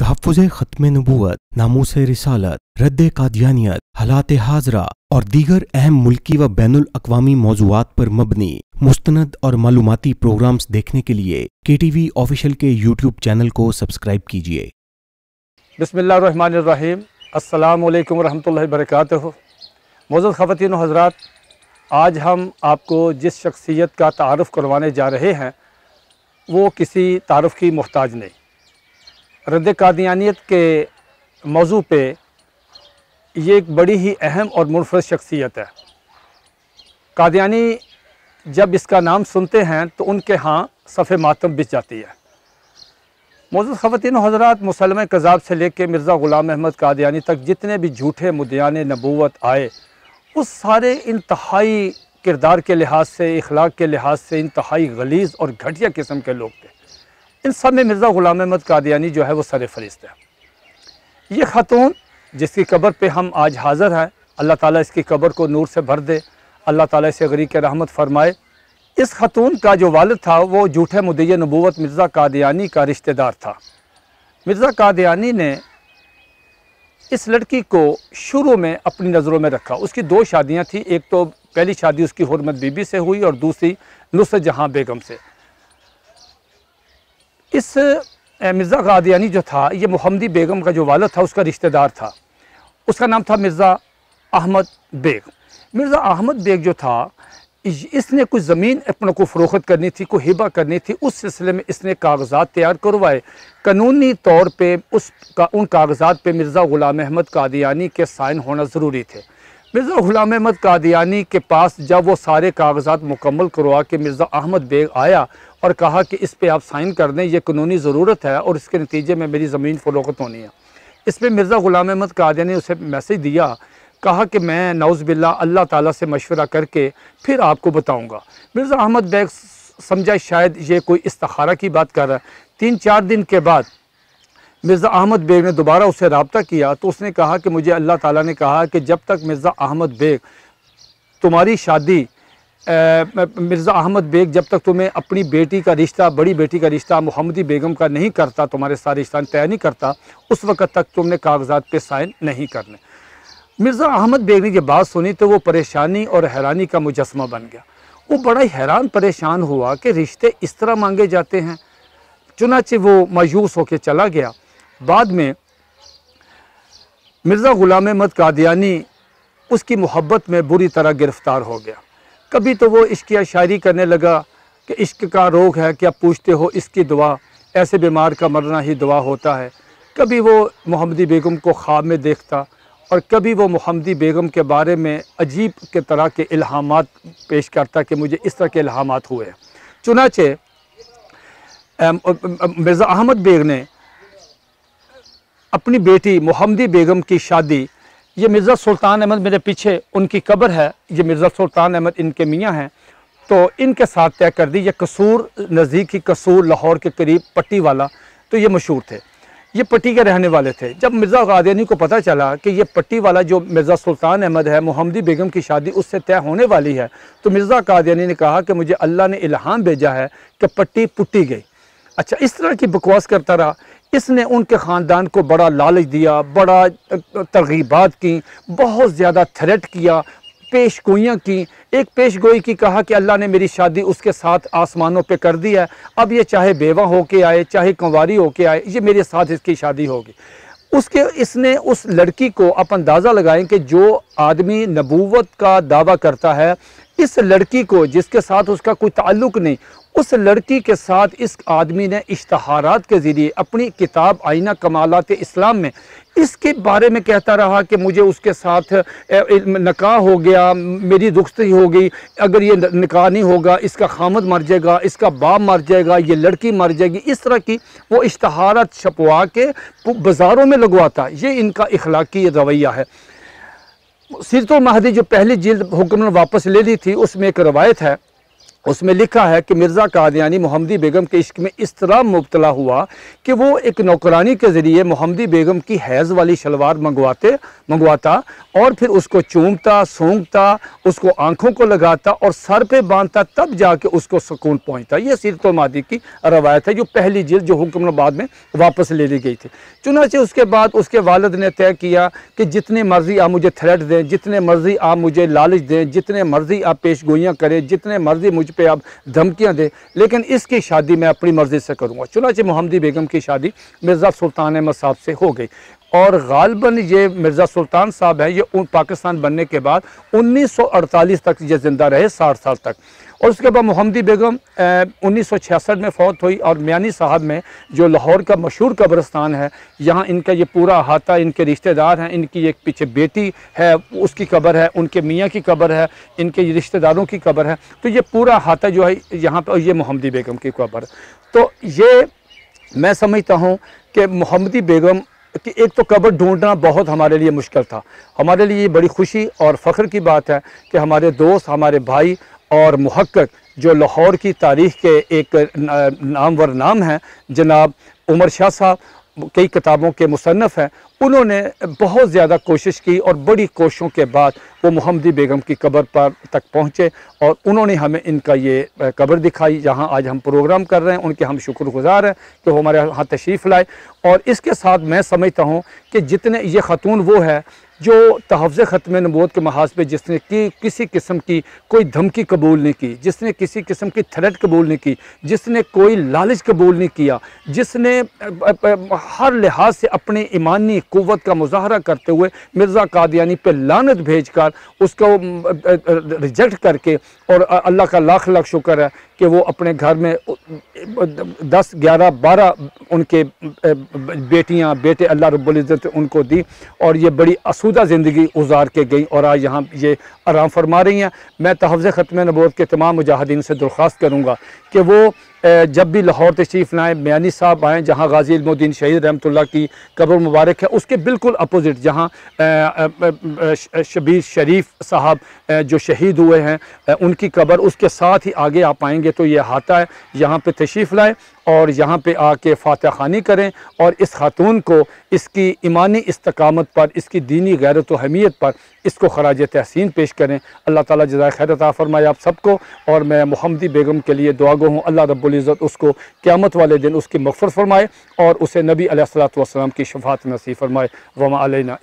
तहफ़ ख़त्म नबूत नामूस रिसालत, रद्द कादियानियत, हालात हाजरा और दीगर अहम मुल्की व बैन अवी मौजूद पर मबनी, मुस्तनद और मालूमती प्रोग्राम्स देखने के लिए के टी वी ऑफिशियल के यूट्यूब चैनल को सब्सक्राइब कीजिए। बसमीम अल्लाम वरहमल वरक मौजूद ख़वान हजरात, आज हम आपको जिस शख्सियत का तारफ़ करवाने जा रहे हैं, वो किसी तारफ़ की मोहताज नहीं। रद्द कादियानियत के मौजू पे ये एक बड़ी ही अहम और मुनफरद शख्सियत है। कादियानी जब इसका नाम सुनते हैं तो उनके यहाँ सफ़े मातम बिछ जाती है। मौजूद ख़वान हजरात मुसलम कज़ाब से लेकर मिर्ज़ा ग़ुलाम अहमद कादियानी तक जितने भी झूठे मुद्यान नबूत आए, उस सारे इंतहाई किरदार के लिहाज से अखलाक के लिहाज से, इंतहाई गलीज़ और घटिया किस्म के लोग थे। इन सब में मिर्ज़ा ग़ुलाम अहमद कादियानी जो है वो सर फरिस्त है। ये ख़ातून जिसकी कब्र पे हम आज हाज़िर हैं, अल्लाह ताला इसकी कब्र को नूर से भर दे, अल्लाह ताला इसे गरीब के रहमत फरमाए। इस खतून का जो वालद था, वो झूठे मुदैय नबूत मिर्ज़ा कादियानी का रिश्तेदार था। मिर्ज़ा कादियानी ने इस लड़की को शुरू में अपनी नज़रों में रखा। उसकी दो शादियाँ थी, एक तो पहली शादी उसकी हरमत बीबी से हुई और दूसरी नुसरत जहाँ बेगम से। इस मिर्ज़ा कादियानी जो था, ये मोहम्मदी बेगम का जो वालद था, उसका रिश्तेदार था। उसका नाम था मिर्ज़ा अहमद बेग। मिर्ज़ा अहमद बेग जो था इसने कुछ ज़मीन अपने को फ़रोख्त करनी थी, को हिबा करनी थी, उस सिलसिले में इसने कागजात तैयार करवाए। कानूनी तौर पे उस का, उन कागजात पे मिर्ज़ा ग़ुलाम अहमद कादियानी के साइन होना ज़रूरी थे। मिर्ज़ा ग़ुलाम अहमद कादियानी के पास जब वो सारे कागजात मुकम्मल करवा के मिर्ज़ा अहमद बेग आया और कहा कि इस पर आप साइन कर दें, ये कानूनी ज़रूरत है और इसके नतीजे में मेरी ज़मीन फ़रोख्त होनी है। इस पर मिर्ज़ा ग़ुलाम अहमद कादियानी ने उसे मैसेज दिया, कहा कि मैं नौज़ बिल्ला अल्लाह ताला से मशवरा करके फिर आपको बताऊँगा। मिर्ज़ा अहमद बेग समझा, शायद ये कोई इस्तारा की बात कर रहा है। तीन चार दिन के बाद मिर्ज़ा अहमद बेग ने दोबारा उससे रबता किया तो उसने कहा कि मुझे अल्लाह ताला ने कहा कि जब तक मिर्ज़ा अहमद बेग तुम्हारी शादी मिर्ज़ा अहमद बेग जब तक तुम्हें अपनी बेटी का रिश्ता, बड़ी बेटी का रिश्ता मोहम्मदी बेगम का नहीं करता, तुम्हारे साथ रिश्ता तय नहीं करता, उस वक़्त तक तुमने कागजात पे साइन नहीं करने। मिर्ज़ा अहमद बेग ने जब बात सुनी तो वो परेशानी और हैरानी का मुजस्मा बन गया। वो बड़ा ही हैरान परेशान हुआ कि रिश्ते इस तरह मांगे जाते हैं, चुनाचे वो मायूस होकर चला गया। बाद में मिर्ज़ा ग़ुलाम अहमद कादियानी उसकी मोहब्बत में बुरी तरह गिरफ़्तार हो गया। कभी तो वो इश्क शायरी करने लगा कि इश्क का रोग है क्या पूछते हो इसकी दुआ, ऐसे बीमार का मरना ही दुआ होता है। कभी वो मोहम्मदी बेगम को ख्वाब में देखता और कभी वो मोहम्मदी बेगम के बारे में अजीब के तरह के इल्हामात पेश करता कि मुझे इस तरह के इल्हामात हुए चुनाचे मिर्ज़ा अहमद बेग ने अपनी बेटी मोहम्मदी बेगम की शादी। ये मिर्ज़ा सुल्तान अहमद मेरे पीछे उनकी कब्र है। ये मिर्ज़ा सुल्तान अहमद इनके मियाँ हैं। तो इनके साथ तय कर दी, ये कसूर, नज़दीक ही कसूर लाहौर के करीब पट्टी वाला तो ये मशहूर थे। ये पट्टी के रहने वाले थे। जब मिर्ज़ा कादियानी को पता चला कि ये पट्टी वाला जो मिर्ज़ा सुल्तान अहमद है, मोहम्मदी बेगम की शादी उससे तय होने वाली है तो मिर्ज़ा कादियानी ने कहा कि मुझे अल्लाह ने इल्हाम भेजा है कि पट्टी पुट्टी गई। अच्छा इस तरह की बकवास करता रहा। इसने उनके ख़ानदान को बड़ा लालच दिया, बड़ा तरगीबात की, बहुत ज़्यादा थ्रेट किया पेश गोइयाँ की। एक पेश गोई की कहा कि अल्लाह ने मेरी शादी उसके साथ आसमानों पे कर दी है। अब ये चाहे बेवा हो के आए, चाहे कंवारी हो के आए, ये मेरे साथ इसकी शादी होगी। उसके, इसने उस लड़की को आप अंदाज़ा लगाएँ कि जो आदमी नबूवत का दावा करता है, इस लड़की को, जिसके साथ उसका कोई ताल्लुक नहीं उस लड़की के साथ इस आदमी ने इश्तहारात के ज़रिए अपनी किताब आइना कमालत इस्लाम में, इसके बारे में कहता रहा कि मुझे उसके साथ नकाह हो गया, मेरी दुख्ती हो गई, अगर ये निकाह नहीं होगा, इसका खामद मर जाएगा, इसका बाप मर जाएगा, ये लड़की मर जाएगी, इस तरह की वो इश्तहारत छपवा के बाज़ारों में लगवाता ये इनका इखलाकी रवैया है। सीरत महदी जो पहली जिल्द हुक्म वापस ले ली थी, उसमें एक रवायत है उसमें लिखा है कि मिर्ज़ा कादियानी मोहम्मदी बेगम के इश्क में इस तरह मुबतला हुआ कि वो एक नौकरानी के ज़रिए मोहम्मदी बेगम की हैज़ वाली शलवार मंगवाते, मंगवाता और फिर उसको चूमता, सूंघता, उसको आँखों को लगाता और सर पे बांधता, तब जाके उसको सुकून पहुँचता। ये सीरत मादी की रवायत है, जो पहली जिल्द जो हुक्म बाद में वापस ले ली गई थी। चुनाचे उसके बाद उसके वालद ने तय किया कि जितने मर्ज़ी आप मुझे थ्रेट दें, जितने मर्ज़ी आप मुझे लालच दें, जितने मर्ज़ी आप पेश करें, जितने मर्ज़ी मुझ पे आप धमकियाँ दें, लेकिन इसकी शादी मैं अपनी मर्ज़ी से करूँगा। चुनाचे मोहम्मदी बेगम की शादी मिर्ज़ा सुल्तान अहमद साहब से हो गई। और गालबन ये मिर्ज़ा सुल्तान साहब है, ये उन पाकिस्तान बनने के बाद 1948 तक ये ज़िंदा रहे, साठ साल तक। और उसके बाद मोहम्मदी बेगम उन्नीस सौ छियासठ में फौत हुई और मियानी साहब में, जो लाहौर का मशहूर कब्रस्तान है, यहाँ इनका ये पूरा अहाता, इनके रिश्तेदार हैं, इनकी एक पीछे बेटी है, उसकी कब्र है, उनके मियाँ की कब्र है, इनके रिश्तेदारों की कब्र है तो ये पूरा अहाता जो है, यहाँ पर ये मोहम्मदी बेगम की कब्र। तो ये मैं समझता हूँ कि मोहम्मदी बेगम कि एक तो कब्र ढूंढना बहुत हमारे लिए मुश्किल था। हमारे लिए बड़ी खुशी और फ़ख्र की बात है कि हमारे दोस्त, हमारे भाई और महक्क जो लाहौर की तारीख़ के एक नामवर नाम हैं, जनाब उमर शाह साहब कई किताबों के मुसनफ़ हैं। उन्होंने बहुत ज़्यादा कोशिश की और बड़ी कोशिशों के बाद वो मोहम्मदी बेगम की कब्र पर तक पहुँचे और उन्होंने हमें इनका ये कब्र दिखाई। जहाँ आज हम प्रोग्राम कर रहे हैं, उनके हम शुक्रगुजार हैं कि वो हमारे यहाँ तशरीफ़ लाए। और इसके साथ मैं समझता हूँ कि जितने ये ख़तून वो है जो तहफ़ ख़त्म नबूत के महाज पर जिसने कि, किसी किस्म की कोई धमकी कबूल नहीं की, जिसने किसी किस्म की थ्रेट कबूल नहीं की, जिसने कोई लालच कबूल नहीं किया, जिसने हर लिहाज से अपने ईमानी क़वत का मुजाहरा करते हुए मिर्ज़ा कादियानी पे लानत भेज कर उसको रिजेक्ट करके और अल्लाह का लाख लाख शुक्र है कि वो अपने घर में दस, ग्यारह, बारह उनके बेटियाँ, बेटे अल्लाह रब्ज़त उनको दी और ये बड़ी आसूदा ज़िंदगी गुजार के गई और आज यहाँ ये आराम फरमा रही हैं। मैं तहफ़ ख़त्म नबूत के तमाम मुजाहिदीन से दरख्वास्त करूँगा कि वो जब भी लाहौर तशरीफ़ लाएँ मियानी साहब आएँ, जहाँ गाजी इल्मुद्दीन शहीद रहमतुल्ला की कब्र मुबारक है, उसके बिल्कुल अपोज़िट, जहाँ शबीर शरीफ साहब जो शहीद हुए हैं उनकी कब्र, उसके साथ ही आगे आप पाएँगे तो ये हाथा है, यहाँ पर तशरीफ़ लाए और यहाँ पे आके फ़ातह खानी करें और इस खातून को, इसकी ईमानी इस्तकामत पर, इसकी दीनी गैरत हमीत पर, इसको खराज तहसीन पेश करें। अल्लाह ताला जजाय खैरत फरमाए आप सबको और मैं मोहम्मदी बेगम के लिए दुआ गो हूँ। अल्लाह रब्ज़त उसको क़्यामत वाले दिन उसकी मफफर फरमाए और उसे नबी सलाम की शफात नसीब फरमाए, वमा अलना